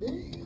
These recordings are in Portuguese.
Ugh.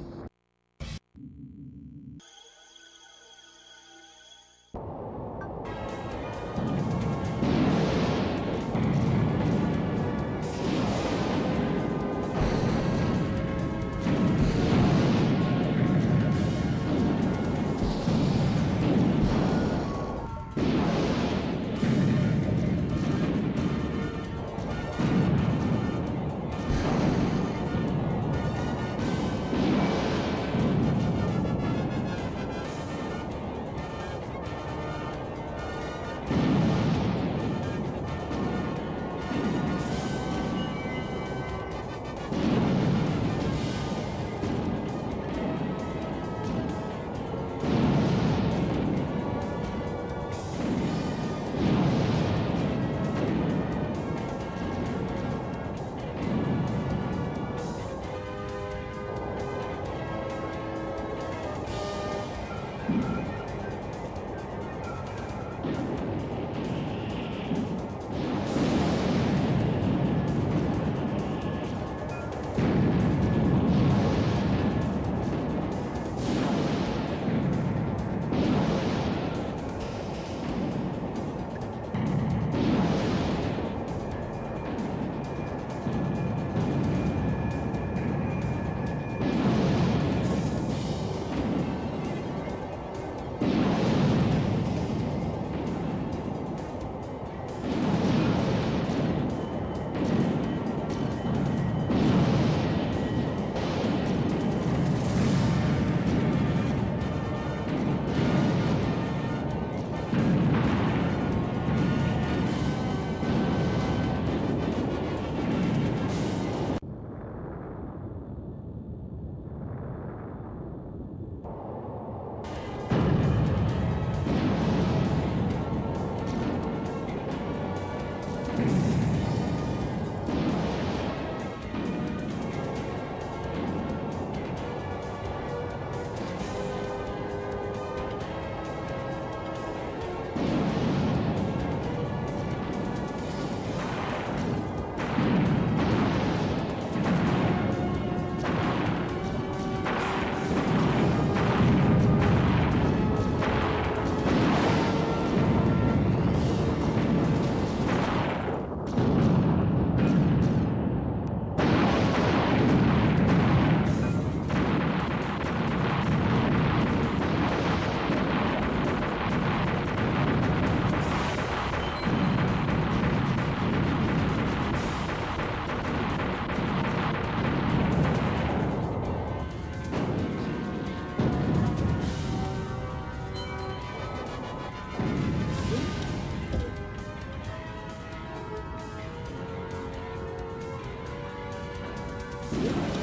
Yeah.